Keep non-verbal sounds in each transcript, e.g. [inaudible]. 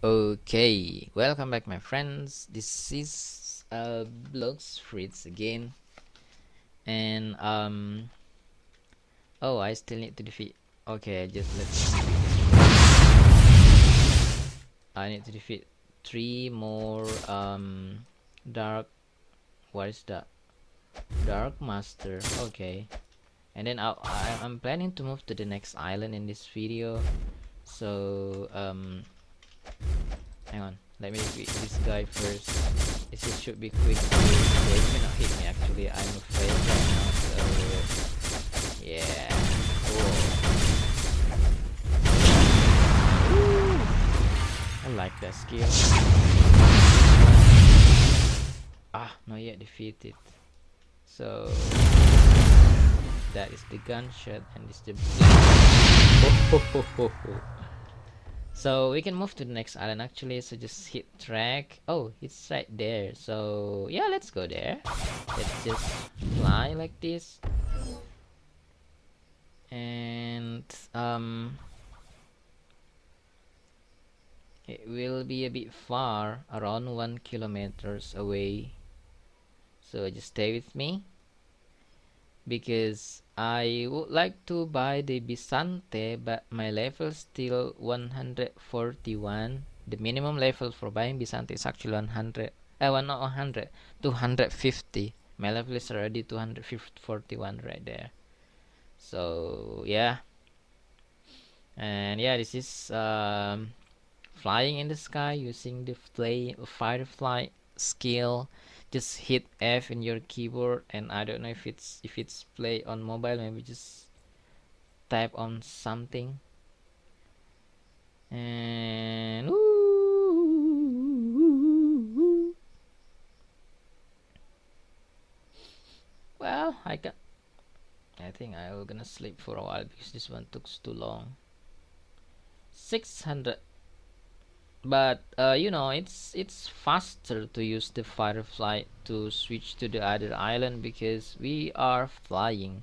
Okay, welcome back my friends. This is uh Blox Fruits again. And um Oh I still need to defeat okay just let's I need to defeat three more um dark what is that? Dark Master, okay. And then I, I I'm planning to move to the next island in this video. So um Hang on, let me beat this guy first. This is, should be quick. They cannot hit me actually, I'm afraid right now, so... Yeah, cool. I like that skill. Ah, not yet defeated. So... That is the gunshot and this is the... Oh, so we can move to the next island actually. So just hit track. Oh it's right there. So yeah let's go there. Let's just fly like this. And um it will be a bit far around one kilometers away. So just stay with me. Because I would like to buy the Bisento but my level still 141 the minimum level for buying Bisento is actually 100 uh, well not 100 250 my level is already 241 right there. So yeah. And yeah this is um, flying in the sky using the flay firefly skill just hit F in your keyboard and I don't know if it's if it's play on mobile maybe just type on something. And ooh, well I got I think I'm gonna sleep for a while because this one took too long. 600 but uh, you know it's it's faster to use the firefly to switch to the other island because we are flying.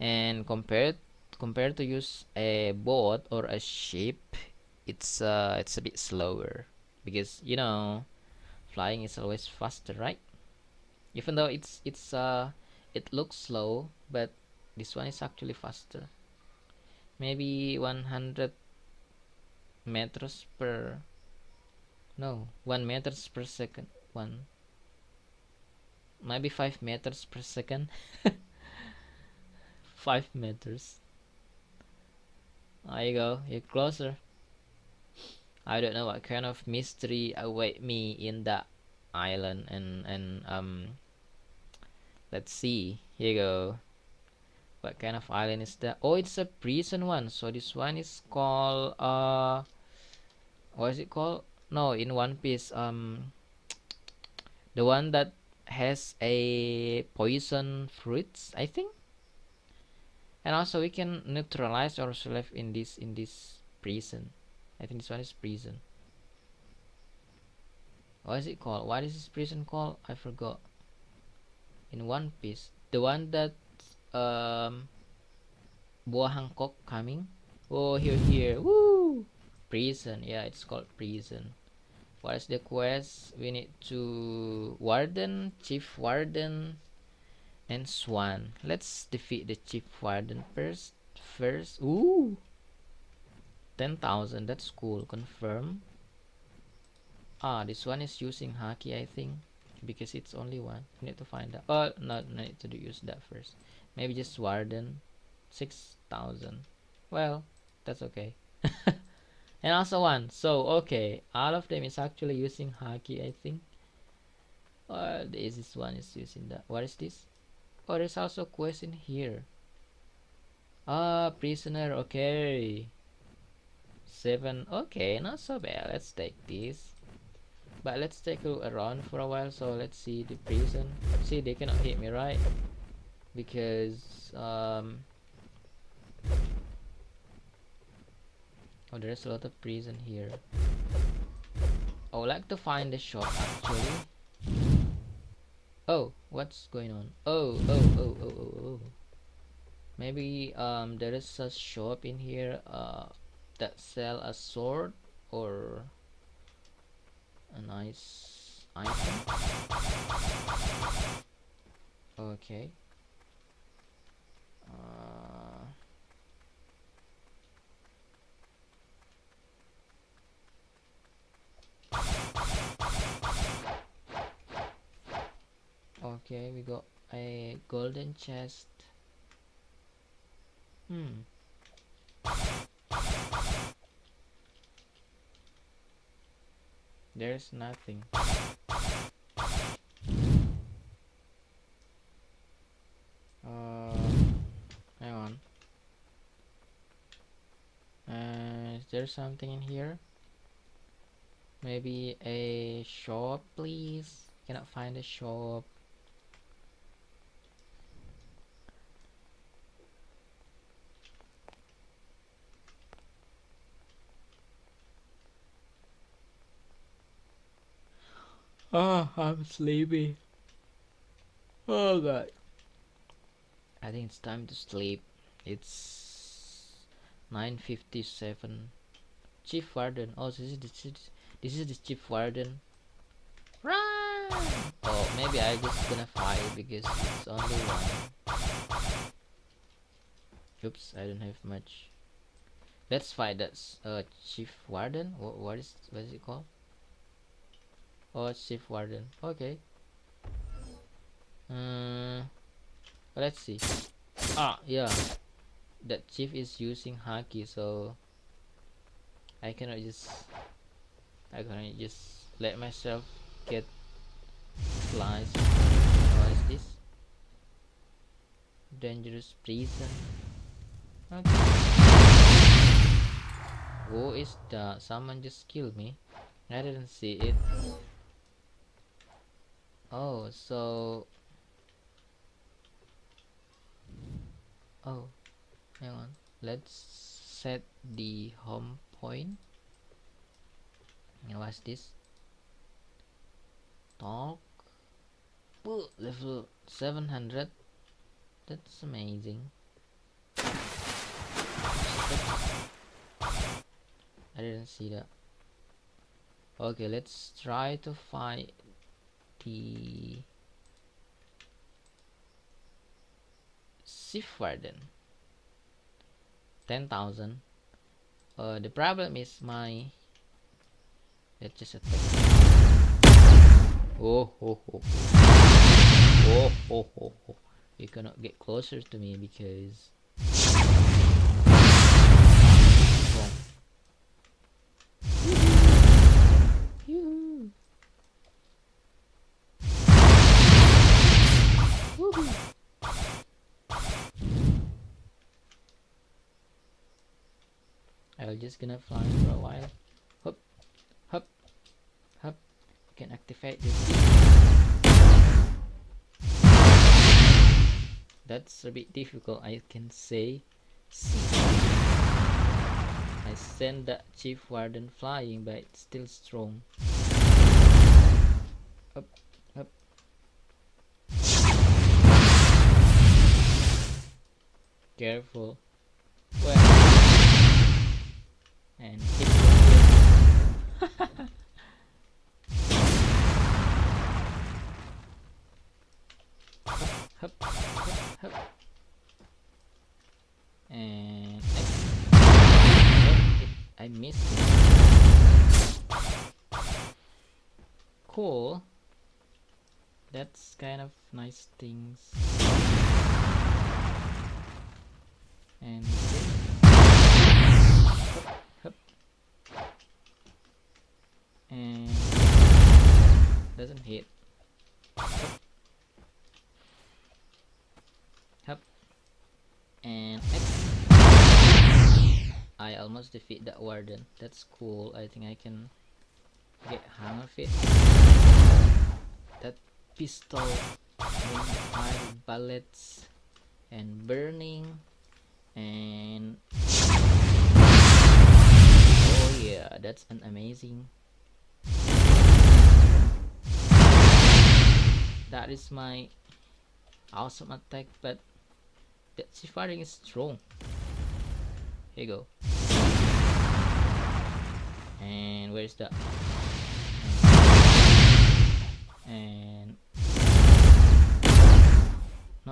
And compared compared to use a boat or a ship it's uh it's a bit slower. Because you know flying is always faster right? Even though it's it's uh it looks slow but this one is actually faster. Maybe 100 meters per no 1 meters per second 1 maybe 5 meters per second. [laughs] 5 meters. There you go you're closer. I don't know what kind of mystery await me in that island and and um let's see. Here you go what kind of island is that? Oh it's a prison one. So this one is called uh what is it called? No in one piece um [tsk] the one that has a poison fruits i think. And also we can neutralize ourselves in this in this prison. I think this one is prison. What is it called? What is this prison called? I forgot. In one piece. The one that um Boa Hancock coming. Oh, here, here. Woo! Prison. Yeah, it's called prison. What is the quest? We need to Warden, Chief Warden, and Swan. Let's defeat the Chief Warden first. First. Ooh! 10,000. That's cool. Confirm. Ah, this one is using Haki, I think. Because it's only one. We need to find out. Oh, no, no need to use that first maybe just warden. 6000 well that's okay. [laughs] And also one. So okay. All of them is actually using haki i think. Uh, the easiest one is using that what is this? Oh there's also quest in here. Ah prisoner okay. Seven okay not so bad. Let's take this. But let's take a look around for a while so let's see the prison. See they cannot hit me right because um, oh there's a lot of prison here I would like to find the shop actually oh what's going on oh oh oh oh oh oh maybe um there is a shop in here uh that sell a sword or a nice item. Okay. Uh, okay, we got a golden chest. Hmm. There's nothing. Uh, hang on. Uh, is there something in here? Maybe a shop, please? Cannot find a shop. Oh, I'm sleepy. Oh god. I think it's time to sleep. It's 9:57. Chief Warden. Oh, this is the this is the Chief Warden. Run! Oh, maybe I just gonna fight because it's only one. Oops, I don't have much. Let's fight that uh, Chief Warden. What, what is what is it called? Oh, Chief Warden. Okay. Uh, let's see. Ah, yeah. That chief is using haki, so I cannot just I cannot just let myself get sliced. What is this? Dangerous prison. Okay. Who is that? Someone just killed me. I didn't see it. Oh, so... Oh, hang on. Let's set the home point. And what's this? Talk. Ooh, level 700. That's amazing. I didn't see that. Okay, let's try to find the Chief Warden 10,000 uh, the problem is my let's just attack oh oh oh oh oh oh oh you cannot get closer to me because I'm just gonna fly for a while. Hop, hop, hop. You can activate this. That's a bit difficult, I can say. I send that chief warden flying, but it's still strong. Up, up. Careful. Kind of nice things. And and doesn't hit Hup. and X. I almost defeat that warden that's cool I think I can get hang of it that pistol five bullets and burning and oh yeah that's an amazing that is my awesome attack but that firing is strong. Here you go. And where's that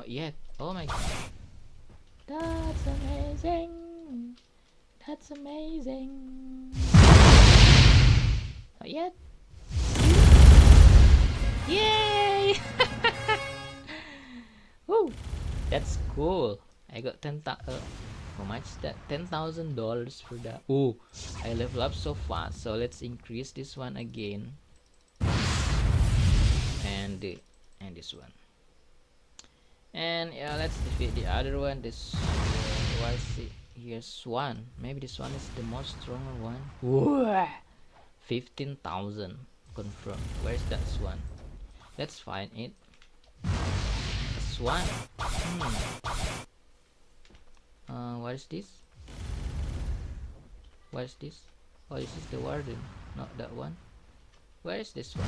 not yet. Oh my god. That's amazing. That's amazing. Not yet. Yay! [laughs] Woo! That's cool. I got 10 uh, how much that? $10,000 for that. Oh, I level up so fast. So let's increase this one again. And the and this one. And yeah, let's defeat the other one. This uh, what is it? Here's one. Maybe this one is the most stronger one. Whoa! 15,000 confirmed. Where's that one? Let's find it. This one. Hmm. Uh, what is this? What is this? Oh, this is the warden, not that one. Where is this one?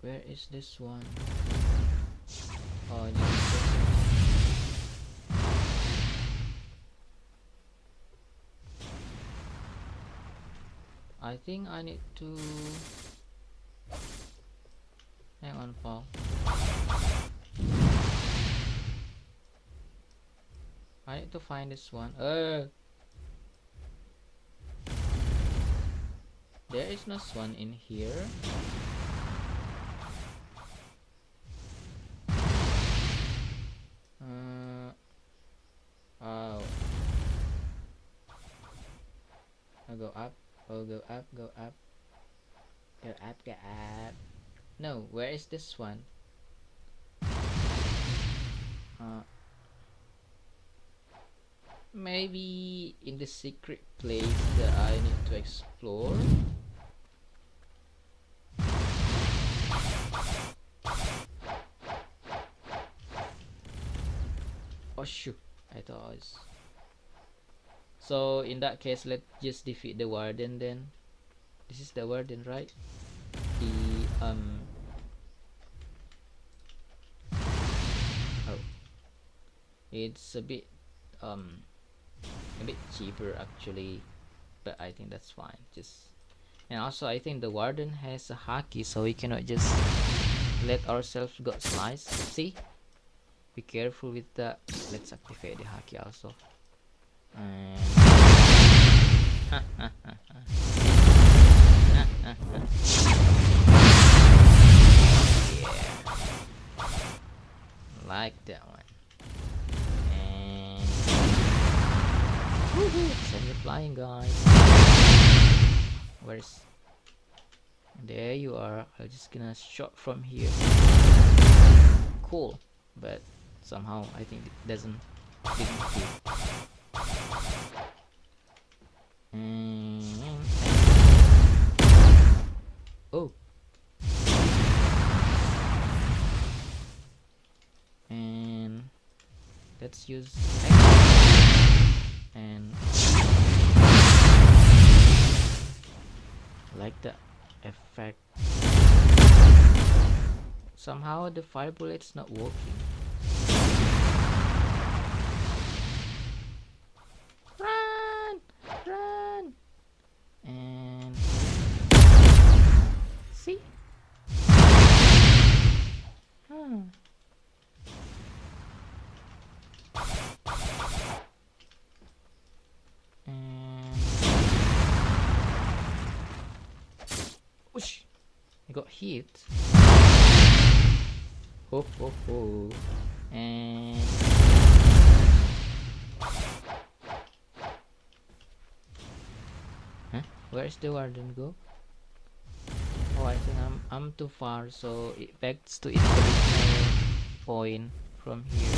Where is this one? Oh, I think I need to hang on Paul I need to find this one. Uh there is no swan in here uh oh I'll go up Oh, go up, go up. Go up, go up. No, where is this one? Uh, maybe in the secret place that I need to explore? Oh shoot, I thought I was so in that case let's just defeat the warden then. This is the warden right? The um oh. It's a bit um a bit cheaper actually but I think that's fine. Just and also I think the warden has a haki so we cannot just let ourselves get sliced see? Be careful with that. Let's activate the haki also. And. [laughs] Like that one. And send the flying guys. Where's there you are. I'm just gonna shot from here. Cool, but somehow I think it doesn't didn't feel. Mm -hmm. Oh. And let's use and like the effect somehow the fire bullet's not working hit. Ho ho ho. And Huh? Where's the warden go? Oh I think I'm I'm too far so it backs to its original point from here.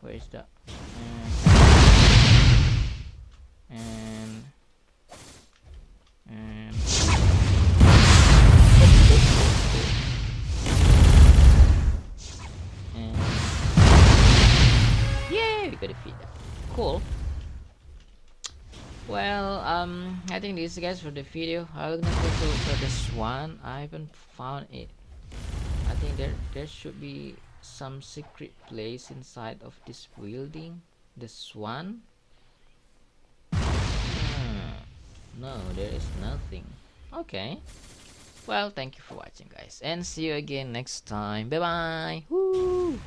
Where is that? Uh, and and and yay! We got a feed cool. Well um i think this guys for the video i'm gonna go for this one. I haven't found it. I think there there should be some secret place inside of this building. The swan no there is nothing. Okay. Well thank you for watching guys. And see you again next time. Bye bye Woo!